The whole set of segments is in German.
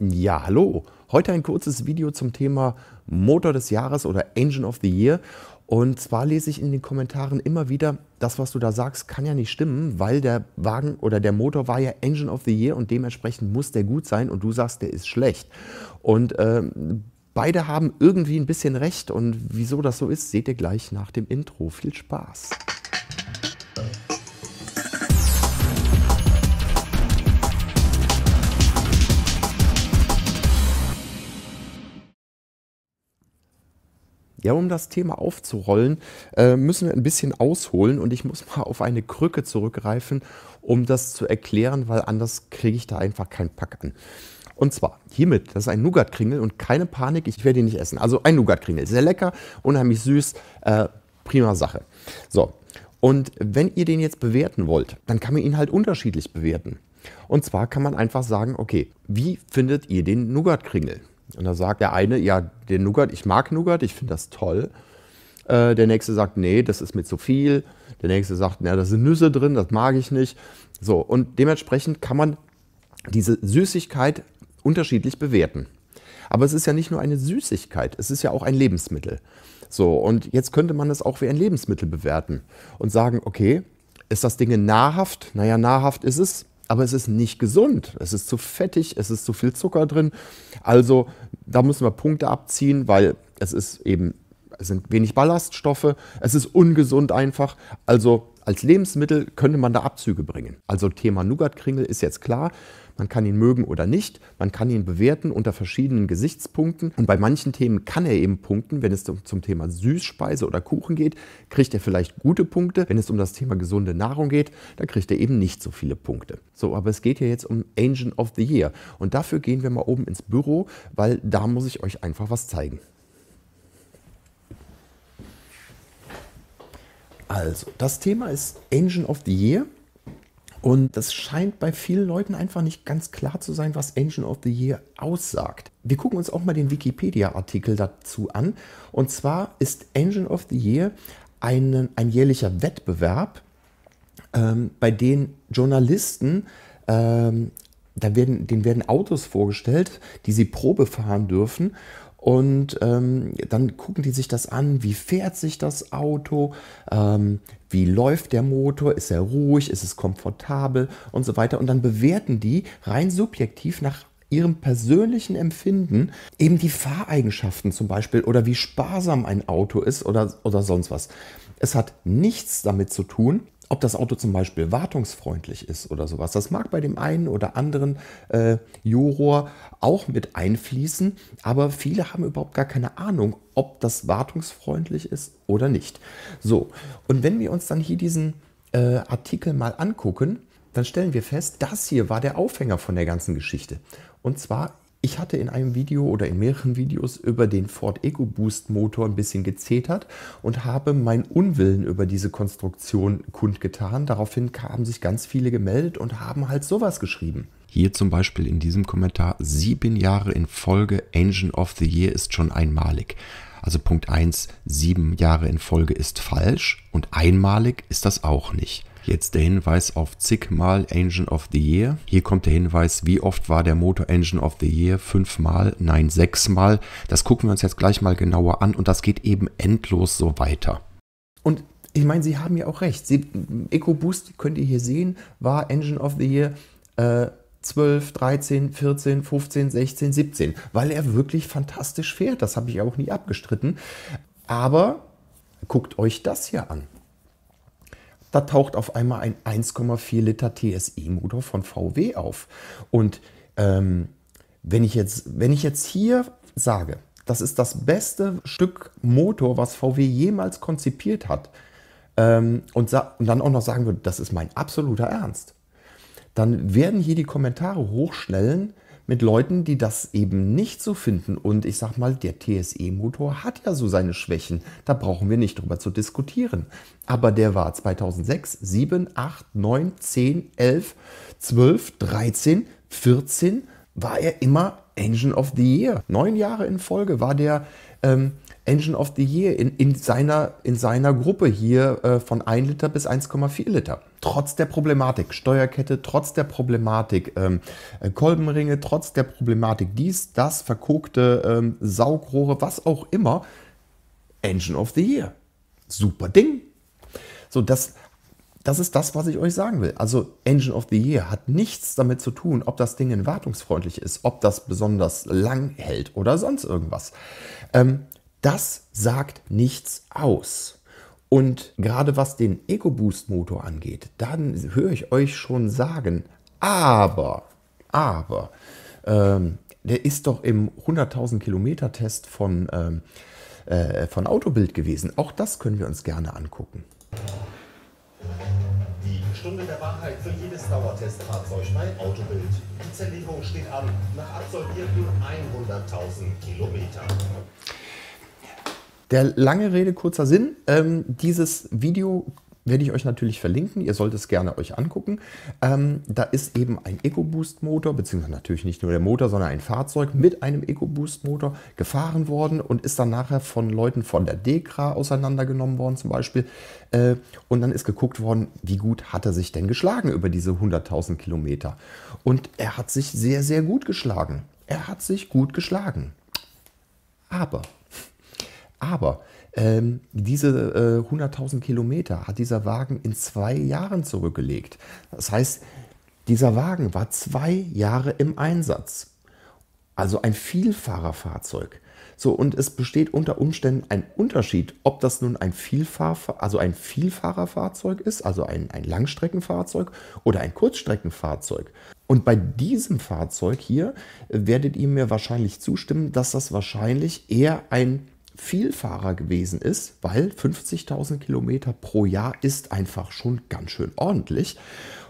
Ja, hallo. Heute ein kurzes Video zum Thema Motor des Jahres oder Engine of the Year. Und zwar lese ich in den Kommentaren immer wieder, das, was du da sagst, kann ja nicht stimmen, weil der Wagen oder der Motor war ja Engine of the Year und dementsprechend muss der gut sein und du sagst, der ist schlecht. Und äh, beide haben irgendwie ein bisschen recht und wieso das so ist, seht ihr gleich nach dem Intro. Viel Spaß. Ja, um das Thema aufzurollen, äh, müssen wir ein bisschen ausholen und ich muss mal auf eine Krücke zurückgreifen, um das zu erklären, weil anders kriege ich da einfach keinen Pack an. Und zwar hiermit, das ist ein Nougat-Kringel und keine Panik, ich werde ihn nicht essen. Also ein Nougat-Kringel, sehr lecker, unheimlich süß, äh, prima Sache. So, und wenn ihr den jetzt bewerten wollt, dann kann man ihn halt unterschiedlich bewerten. Und zwar kann man einfach sagen, okay, wie findet ihr den Nougat-Kringel? Und da sagt der eine, ja, den Nougat, ich mag Nougat, ich finde das toll. Äh, der nächste sagt, nee, das ist mir zu viel. Der nächste sagt, na, da sind Nüsse drin, das mag ich nicht. So, und dementsprechend kann man diese Süßigkeit unterschiedlich bewerten. Aber es ist ja nicht nur eine Süßigkeit, es ist ja auch ein Lebensmittel. So, und jetzt könnte man es auch wie ein Lebensmittel bewerten und sagen, okay, ist das Ding nahrhaft? Naja, nahrhaft ist es, aber es ist nicht gesund. Es ist zu fettig, es ist zu viel Zucker drin. Also da müssen wir Punkte abziehen, weil es ist eben, es sind wenig Ballaststoffe, es ist ungesund einfach. Also als Lebensmittel könnte man da Abzüge bringen. Also Thema Nougat-Kringel ist jetzt klar. Man kann ihn mögen oder nicht. Man kann ihn bewerten unter verschiedenen Gesichtspunkten. Und bei manchen Themen kann er eben punkten. Wenn es zum Thema Süßspeise oder Kuchen geht, kriegt er vielleicht gute Punkte. Wenn es um das Thema gesunde Nahrung geht, dann kriegt er eben nicht so viele Punkte. So, aber es geht ja jetzt um Angel of the Year. Und dafür gehen wir mal oben ins Büro, weil da muss ich euch einfach was zeigen. Also, das Thema ist Engine of the Year. Und das scheint bei vielen Leuten einfach nicht ganz klar zu sein, was Engine of the Year aussagt. Wir gucken uns auch mal den Wikipedia-Artikel dazu an. Und zwar ist Engine of the Year ein, ein jährlicher Wettbewerb, ähm, bei dem Journalisten, ähm, da werden, denen werden Autos vorgestellt, die sie Probe fahren dürfen. Und ähm, dann gucken die sich das an, wie fährt sich das Auto, ähm, wie läuft der Motor, ist er ruhig, ist es komfortabel und so weiter. Und dann bewerten die rein subjektiv nach ihrem persönlichen Empfinden eben die Fahreigenschaften zum Beispiel oder wie sparsam ein Auto ist oder, oder sonst was. Es hat nichts damit zu tun, ob das Auto zum Beispiel wartungsfreundlich ist oder sowas. Das mag bei dem einen oder anderen äh, Juror auch mit einfließen, aber viele haben überhaupt gar keine Ahnung, ob das wartungsfreundlich ist oder nicht. So, und wenn wir uns dann hier diesen äh, Artikel mal angucken, dann stellen wir fest, das hier war der Aufhänger von der ganzen Geschichte. Und zwar ich hatte in einem Video oder in mehreren Videos über den Ford EcoBoost Motor ein bisschen gezetert und habe meinen Unwillen über diese Konstruktion kundgetan. Daraufhin haben sich ganz viele gemeldet und haben halt sowas geschrieben. Hier zum Beispiel in diesem Kommentar, sieben Jahre in Folge Engine of the Year ist schon einmalig. Also Punkt 1, sieben Jahre in Folge ist falsch und einmalig ist das auch nicht. Jetzt der Hinweis auf zigmal Engine of the Year. Hier kommt der Hinweis, wie oft war der Motor Engine of the Year? Fünfmal? Nein, sechsmal. Das gucken wir uns jetzt gleich mal genauer an und das geht eben endlos so weiter. Und ich meine, Sie haben ja auch recht. Sie, EcoBoost, könnt ihr hier sehen, war Engine of the Year äh, 12, 13, 14, 15, 16, 17, weil er wirklich fantastisch fährt. Das habe ich auch nie abgestritten. Aber guckt euch das hier an da taucht auf einmal ein 1,4 Liter TSI-Motor von VW auf. Und ähm, wenn, ich jetzt, wenn ich jetzt hier sage, das ist das beste Stück Motor, was VW jemals konzipiert hat, ähm, und, und dann auch noch sagen würde, das ist mein absoluter Ernst, dann werden hier die Kommentare hochschnellen, mit Leuten, die das eben nicht so finden. Und ich sag mal, der TSE-Motor hat ja so seine Schwächen. Da brauchen wir nicht drüber zu diskutieren. Aber der war 2006, 7, 8, 9, 10, 11, 12, 13, 14 war er immer Engine of the Year. Neun Jahre in Folge war der ähm, Engine of the Year in, in, seiner, in seiner Gruppe hier äh, von 1 Liter bis 1,4 Liter. Trotz der Problematik Steuerkette, trotz der Problematik ähm, äh, Kolbenringe, trotz der Problematik dies, das, verkokte ähm, Saugrohre, was auch immer. Engine of the Year. Super Ding. So, das, das ist das, was ich euch sagen will. Also Engine of the Year hat nichts damit zu tun, ob das Ding wartungsfreundlich ist, ob das besonders lang hält oder sonst irgendwas. Ähm, das sagt nichts aus. Und gerade was den EcoBoost-Motor angeht, dann höre ich euch schon sagen, aber, aber, ähm, der ist doch im 100.000 Kilometer Test von, ähm, äh, von Autobild gewesen. Auch das können wir uns gerne angucken. Die Stunde der Wahrheit für jedes Dauertestfahrzeug bei Autobild. Die Zerlegung steht an nach absolvierten 100.000 Kilometern. Der lange Rede, kurzer Sinn. Ähm, dieses Video werde ich euch natürlich verlinken. Ihr sollt es gerne euch angucken. Ähm, da ist eben ein EcoBoost-Motor, beziehungsweise natürlich nicht nur der Motor, sondern ein Fahrzeug mit einem EcoBoost-Motor gefahren worden und ist dann nachher von Leuten von der Dekra auseinandergenommen worden zum Beispiel. Äh, und dann ist geguckt worden, wie gut hat er sich denn geschlagen über diese 100.000 Kilometer. Und er hat sich sehr, sehr gut geschlagen. Er hat sich gut geschlagen. Aber aber ähm, diese äh, 100.000 Kilometer hat dieser Wagen in zwei Jahren zurückgelegt. Das heißt, dieser Wagen war zwei Jahre im Einsatz. Also ein Vielfahrerfahrzeug. So, und es besteht unter Umständen ein Unterschied, ob das nun ein, Vielfahr also ein Vielfahrerfahrzeug ist, also ein, ein Langstreckenfahrzeug oder ein Kurzstreckenfahrzeug. Und bei diesem Fahrzeug hier werdet ihr mir wahrscheinlich zustimmen, dass das wahrscheinlich eher ein Vielfahrer gewesen ist, weil 50.000 Kilometer pro Jahr ist einfach schon ganz schön ordentlich.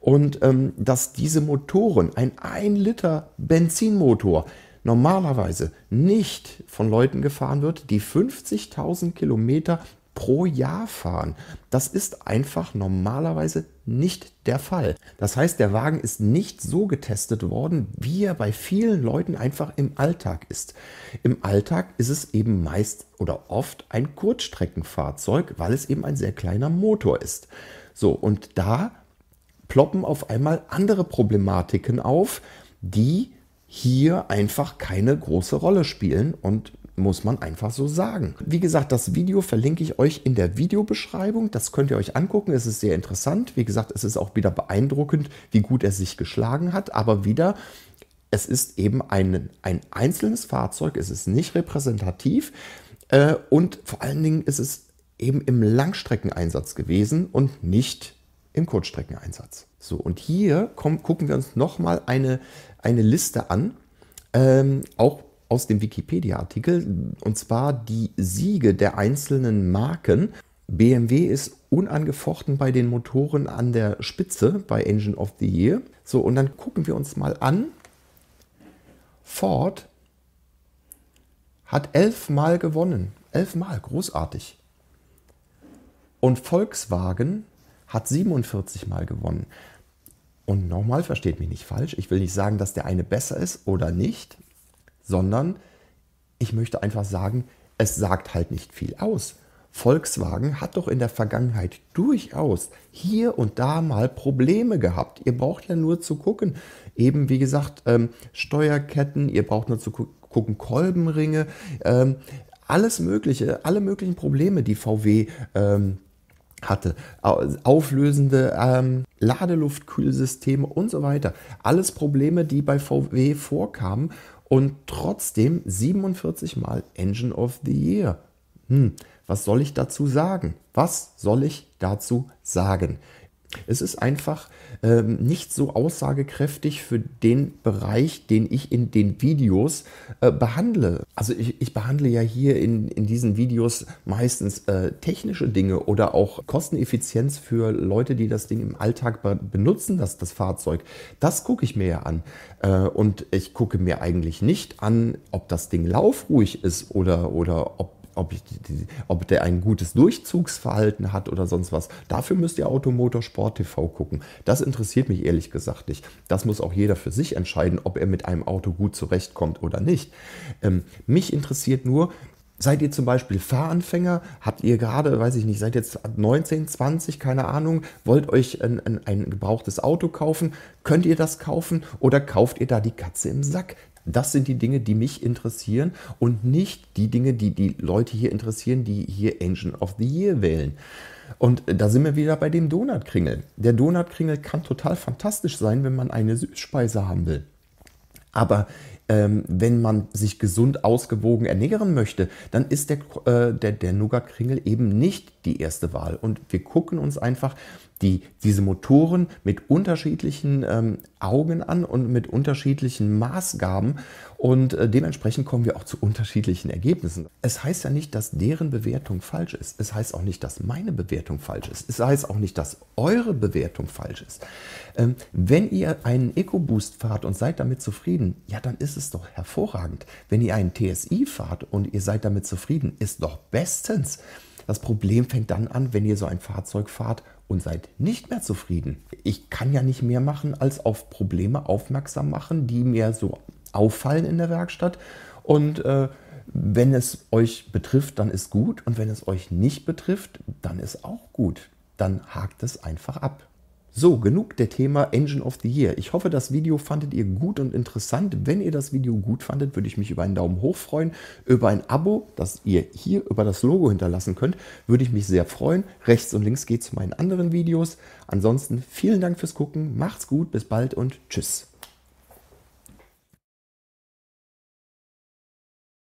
Und ähm, dass diese Motoren, ein 1 Liter Benzinmotor, normalerweise nicht von Leuten gefahren wird, die 50.000 Kilometer pro Jahr fahren. Das ist einfach normalerweise nicht der Fall. Das heißt, der Wagen ist nicht so getestet worden, wie er bei vielen Leuten einfach im Alltag ist. Im Alltag ist es eben meist oder oft ein Kurzstreckenfahrzeug, weil es eben ein sehr kleiner Motor ist. So, und da ploppen auf einmal andere Problematiken auf, die hier einfach keine große Rolle spielen und muss man einfach so sagen. Wie gesagt, das Video verlinke ich euch in der Videobeschreibung. Das könnt ihr euch angucken. Es ist sehr interessant. Wie gesagt, es ist auch wieder beeindruckend, wie gut er sich geschlagen hat. Aber wieder, es ist eben ein, ein einzelnes Fahrzeug. Es ist nicht repräsentativ. Äh, und vor allen Dingen ist es eben im Langstreckeneinsatz gewesen und nicht im Kurzstreckeneinsatz. So, und hier kommen, gucken wir uns nochmal eine, eine Liste an. Ähm, auch aus dem Wikipedia-Artikel, und zwar die Siege der einzelnen Marken. BMW ist unangefochten bei den Motoren an der Spitze bei Engine of the Year. So, und dann gucken wir uns mal an. Ford hat elfmal gewonnen. Elfmal, großartig. Und Volkswagen hat 47 Mal gewonnen. Und nochmal, versteht mich nicht falsch, ich will nicht sagen, dass der eine besser ist oder nicht sondern ich möchte einfach sagen, es sagt halt nicht viel aus. Volkswagen hat doch in der Vergangenheit durchaus hier und da mal Probleme gehabt. Ihr braucht ja nur zu gucken. Eben wie gesagt, ähm, Steuerketten, ihr braucht nur zu gu gucken, Kolbenringe, ähm, alles Mögliche, alle möglichen Probleme, die VW ähm, hatte. Auflösende ähm, Ladeluftkühlsysteme und so weiter. Alles Probleme, die bei VW vorkamen und trotzdem 47 Mal Engine of the Year. Hm, was soll ich dazu sagen? Was soll ich dazu sagen? Es ist einfach ähm, nicht so aussagekräftig für den Bereich, den ich in den Videos äh, behandle. Also ich, ich, behandle ja hier in, in diesen Videos meistens äh, technische Dinge oder auch Kosteneffizienz für Leute, die das Ding im Alltag be benutzen, das, das Fahrzeug. Das gucke ich mir ja an. Äh, und ich gucke mir eigentlich nicht an, ob das Ding laufruhig ist oder, oder ob ob, ich, ob der ein gutes Durchzugsverhalten hat oder sonst was. Dafür müsst ihr Automotorsport TV gucken. Das interessiert mich ehrlich gesagt nicht. Das muss auch jeder für sich entscheiden, ob er mit einem Auto gut zurechtkommt oder nicht. Ähm, mich interessiert nur, Seid ihr zum Beispiel Fahranfänger? Habt ihr gerade, weiß ich nicht, seid jetzt 19, 20, keine Ahnung, wollt euch ein, ein, ein, gebrauchtes Auto kaufen? Könnt ihr das kaufen oder kauft ihr da die Katze im Sack? Das sind die Dinge, die mich interessieren und nicht die Dinge, die die Leute hier interessieren, die hier Engine of the Year wählen. Und da sind wir wieder bei dem Donutkringel. Der Donutkringel kann total fantastisch sein, wenn man eine Süßspeise haben will. Aber ähm, wenn man sich gesund ausgewogen ernähren möchte, dann ist der, äh, der, der Nougat-Kringel eben nicht die erste Wahl. Und wir gucken uns einfach die, diese Motoren mit unterschiedlichen ähm, Augen an und mit unterschiedlichen Maßgaben und äh, dementsprechend kommen wir auch zu unterschiedlichen Ergebnissen. Es heißt ja nicht, dass deren Bewertung falsch ist. Es heißt auch nicht, dass meine Bewertung falsch ist. Es heißt auch nicht, dass eure Bewertung falsch ist. Ähm, wenn ihr einen EcoBoost fahrt und seid damit zufrieden, ja, dann ist es doch hervorragend. Wenn ihr einen TSI fahrt und ihr seid damit zufrieden, ist doch bestens. Das Problem fängt dann an, wenn ihr so ein Fahrzeug fahrt und seid nicht mehr zufrieden. Ich kann ja nicht mehr machen, als auf Probleme aufmerksam machen, die mir so auffallen in der Werkstatt. Und äh, wenn es euch betrifft, dann ist gut. Und wenn es euch nicht betrifft, dann ist auch gut. Dann hakt es einfach ab. So, genug der Thema Engine of the Year. Ich hoffe, das Video fandet ihr gut und interessant. Wenn ihr das Video gut fandet, würde ich mich über einen Daumen hoch freuen. Über ein Abo, das ihr hier über das Logo hinterlassen könnt, würde ich mich sehr freuen. Rechts und links geht zu meinen anderen Videos. Ansonsten vielen Dank fürs Gucken, macht's gut, bis bald und tschüss.